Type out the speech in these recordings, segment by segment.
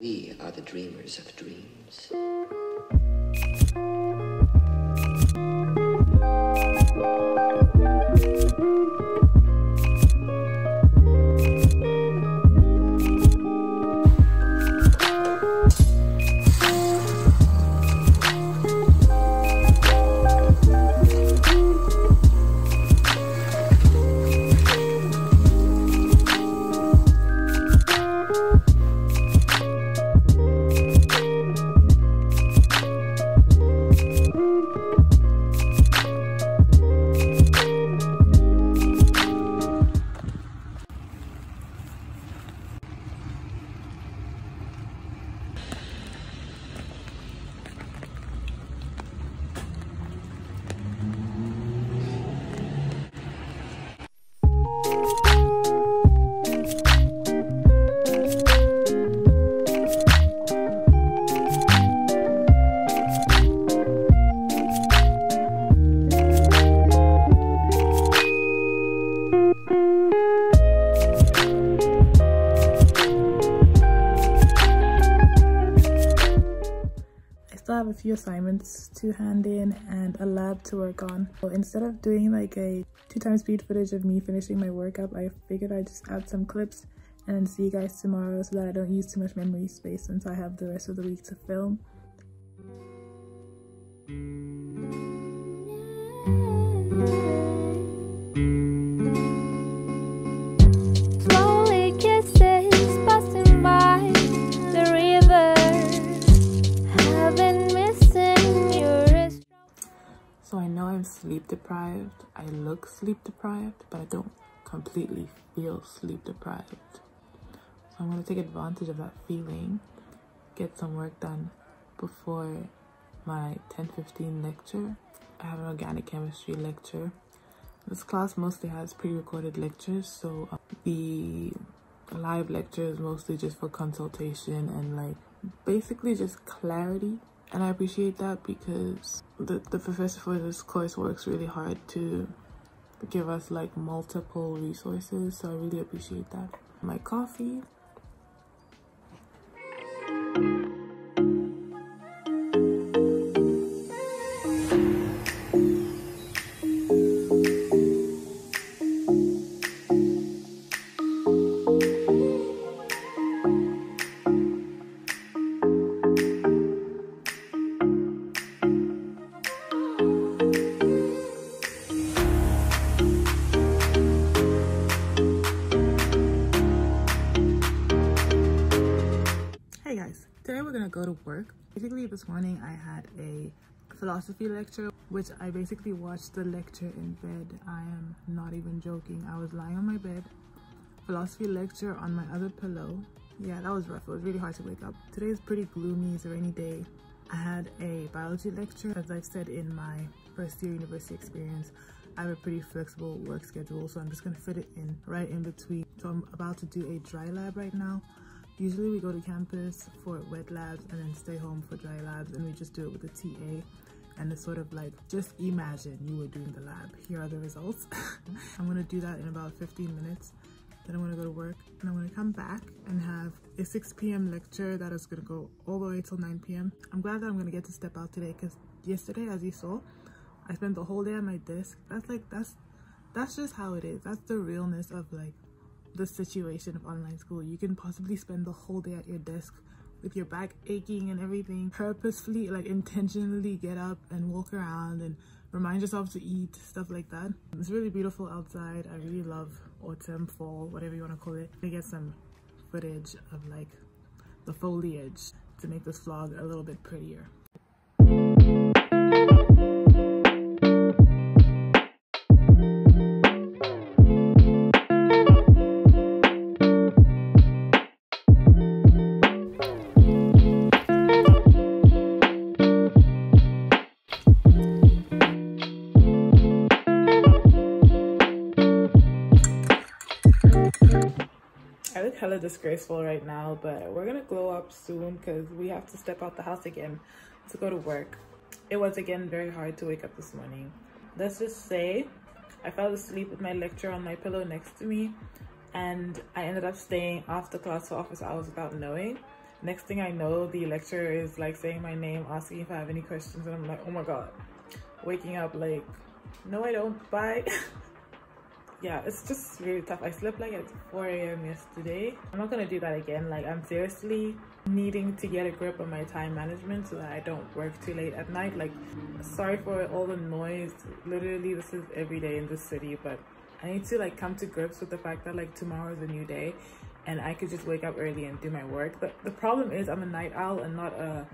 We are the dreamers of dreams. Few assignments to hand in and a lab to work on. So instead of doing like a two times speed footage of me finishing my workup, I figured I'd just add some clips and see you guys tomorrow so that I don't use too much memory space since I have the rest of the week to film. Sleep deprived. I look sleep deprived, but I don't completely feel sleep deprived. So I'm gonna take advantage of that feeling, get some work done before my 10:15 lecture. I have an organic chemistry lecture. This class mostly has pre-recorded lectures, so um, the live lecture is mostly just for consultation and like basically just clarity. And I appreciate that because the, the professor for this course works really hard to give us like multiple resources. So I really appreciate that. My coffee. Today we're gonna go to work. Basically, this morning I had a philosophy lecture, which I basically watched the lecture in bed. I am not even joking. I was lying on my bed, philosophy lecture on my other pillow. Yeah, that was rough. It was really hard to wake up. Today is pretty gloomy. It's a rainy day. I had a biology lecture. As I've said in my first year university experience, I have a pretty flexible work schedule, so I'm just gonna fit it in right in between. So I'm about to do a dry lab right now. Usually we go to campus for wet labs and then stay home for dry labs and we just do it with a. TA and it's sort of like just imagine you were doing the lab. Here are the results. I'm to do that in about 15 minutes. Then i'm to go to work and i'm to come back and have a 6 p.m lecture that is to go all the way till 9 p.m i'm glad that i'm to get to step out today because yesterday as you saw i spent the whole day at my desk. That's like that's that's just how it is. That's the realness of like the situation of online school. You can possibly spend the whole day at your desk with your back aching and everything, purposefully, like intentionally get up and walk around and remind yourself to eat, stuff like that. It's really beautiful outside. I really love autumn, fall, whatever you want to call it. I get some footage of like the foliage to make this vlog a little bit prettier. Hella disgraceful right now, but we're gonna glow up soon because we have to step out the house again to go to work. It was again very hard to wake up this morning. Let's just say I fell asleep with my lecture on my pillow next to me and I ended up staying after class for office hours without knowing. Next thing I know, the lecturer is like saying my name, asking if I have any questions, and I'm like, oh my god. Waking up like, no I don't, bye. yeah, it's just really tough. I slept like at 4 a.m. yesterday. I'm not gonna do that again. Like I'm seriously needing to get a grip on my time management so that I don't work too late at night. Like sorry for all the noise. Literally this is every day in this city, but I need to like come to grips with the fact that like tomorrow is a new day and I could just wake up early and do my work. But the problem is I'm a night owl and not a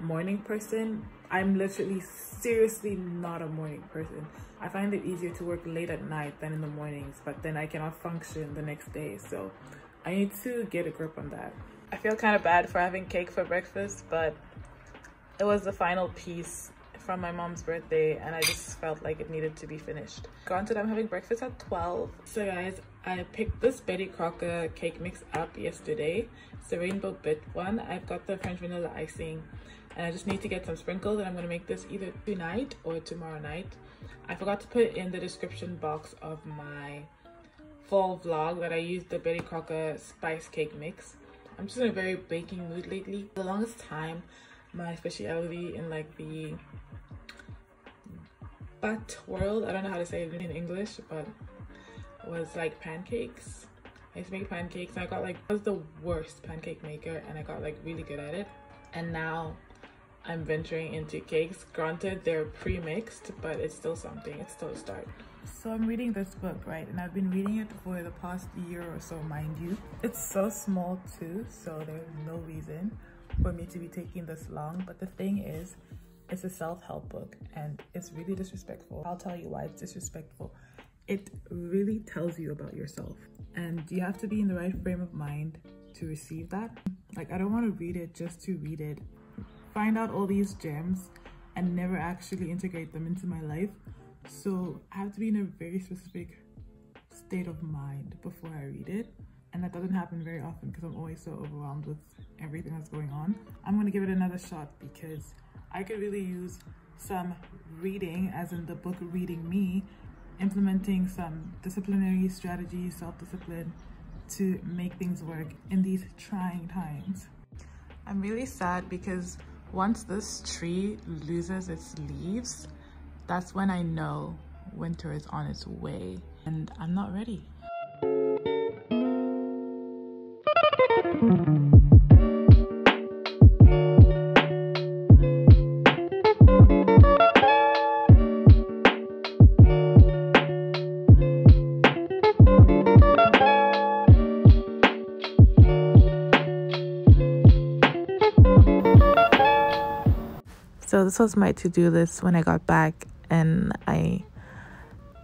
morning person. I'm literally seriously not a morning person. I find it easier to work late at night than in the mornings, but then I cannot function the next day. So I need to get a grip on that. I feel kind of bad for having cake for breakfast, but it was the final piece from my mom's birthday and I just felt like it needed to be finished. Granted, I'm having breakfast at 12. So guys, I picked this Betty Crocker cake mix up yesterday. It's the rainbow bit one. I've got the French vanilla icing and I just need to get some sprinkles and I'm gonna make this either tonight or tomorrow night. I forgot to put in the description box of my fall vlog that I used the Betty Crocker spice cake mix. I'm just in a very baking mood lately. The longest time, my specialty in like the but world, I don't know how to say it in English, but was like pancakes. I used to make pancakes I got like, I was the worst pancake maker and I got like really good at it. And now I'm venturing into cakes. Granted, they're pre-mixed, but it's still something. It's still a start. So I'm reading this book, right? And I've been reading it for the past year or so, mind you. It's so small too, so there's no reason for me to be taking this long. But the thing is, it's a self-help book and it's really disrespectful. I'll tell you why it's disrespectful. It really tells you about yourself and you have to be in the right frame of mind to receive that. Like I don't want to read it just to read it. Find out all these gems and never actually integrate them into my life. So I have to be in a very specific state of mind before I read it. And that doesn't happen very often because I'm always so overwhelmed with everything that's going on. I'm gonna give it another shot because I could really use some reading, as in the book Reading Me, implementing some disciplinary strategies, self-discipline to make things work in these trying times. I'm really sad because once this tree loses its leaves, that's when I know winter is on its way and I'm not ready. This was my to-do list when I got back and I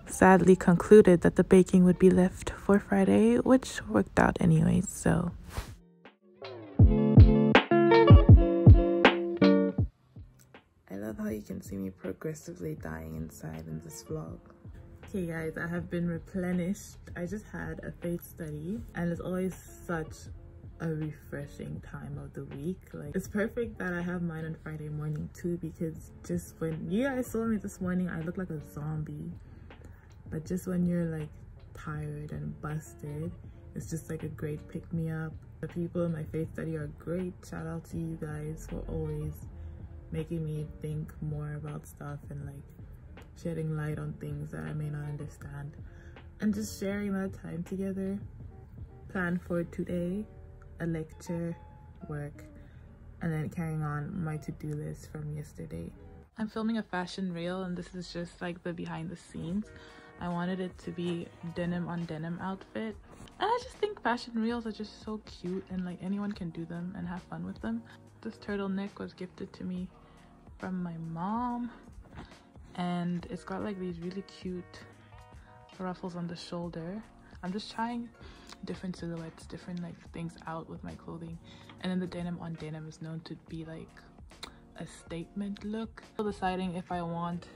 sadly concluded that the baking would be left for Friday, which worked out anyways, so. I love how you can see me progressively dying inside in this vlog. Okay guys, I have been replenished. I just had a faith study and it's always such a refreshing time of the week. Like it's perfect that I have mine on Friday morning too because just when you guys saw me this morning, I look like a zombie. But just when you're like tired and busted, it's just like a great pick me up. The people in my faith study are great. Shout out to you guys for always making me think more about stuff and like shedding light on things that I may not understand and just sharing that time together. Plan for today a lecture, work, and then carrying on my to-do list from yesterday. I'm filming a fashion reel and this is just like the behind the scenes. I wanted it to be denim on denim outfit. And I just think fashion reels are just so cute and like anyone can do them and have fun with them. This turtleneck was gifted to me from my mom and it's got like these really cute ruffles on the shoulder. I'm just trying different silhouettes, different like things out with my clothing. And then the denim on denim is known to be like a statement look. Still deciding if I want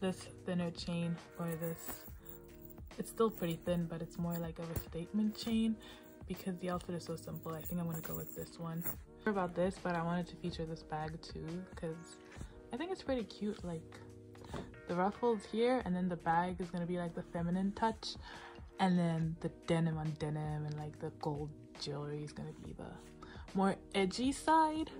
this thinner chain or this. It's still pretty thin, but it's more like of a statement chain because the outfit is so simple. I think I'm gonna go with this one. About this, but I wanted to feature this bag too because I think it's pretty cute. Like the ruffles here and then the bag is gonna be like the feminine touch and then the denim on denim and like the gold jewelry is gonna be the more edgy side.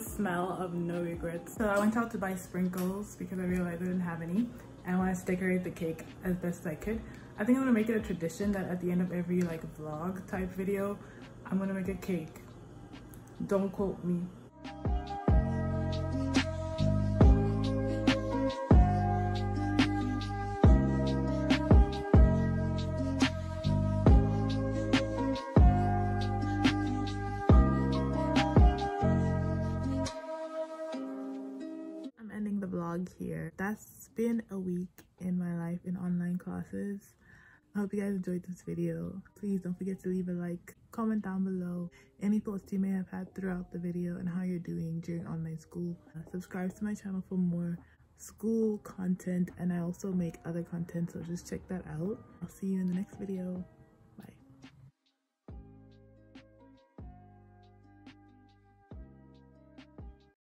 Smell of no regrets. So I went out to buy sprinkles because I realized I didn't have any and I wanted to decorate the cake as best I could. I think I'm gonna make it a tradition that at the end of every like vlog type video, I'm gonna make a cake. Don't quote me. That's been a week in my life in online classes. I hope you guys enjoyed this video. Please don't forget to leave a like, comment down below any thoughts you may have had throughout the video and how you're doing during online school. Uh, subscribe to my channel for more school content and I also make other content so just check that out. I'll see you in the next video.